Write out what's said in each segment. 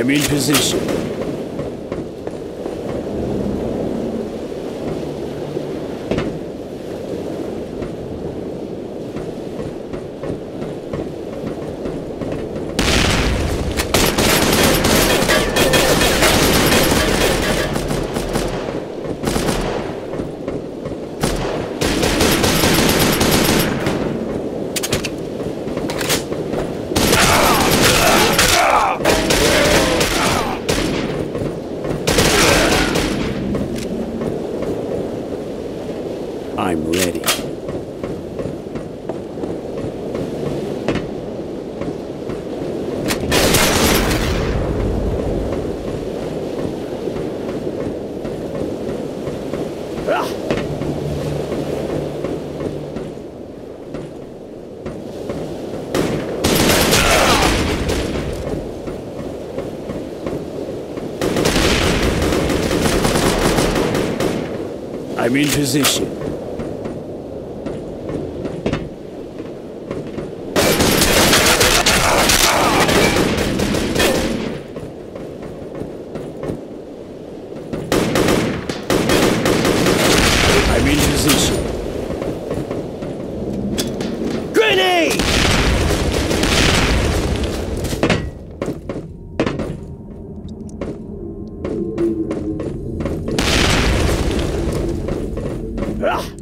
I'm in position. I'm ready. I'm in position. I'm in position. Grenade! Ah!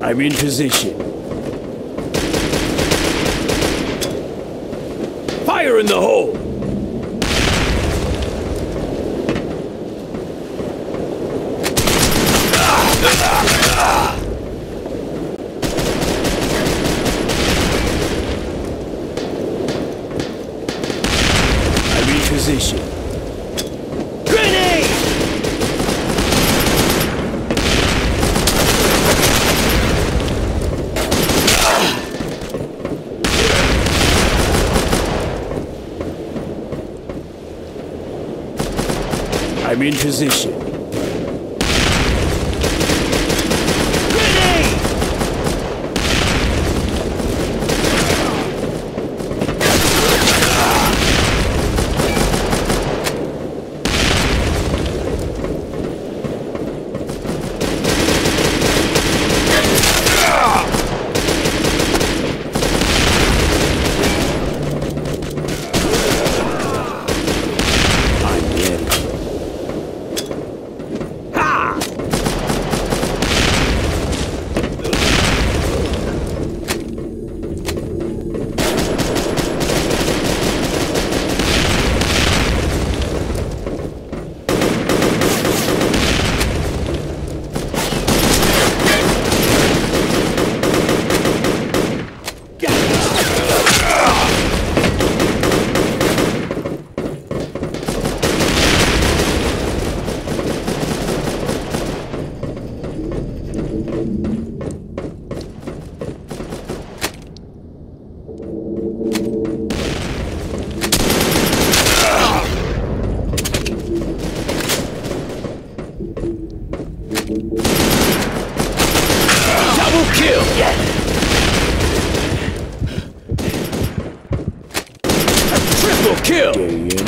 I'm in position. Fire in the hole! I'm in position. I'm in position. Kill! Triple kill!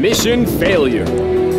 Mission failure.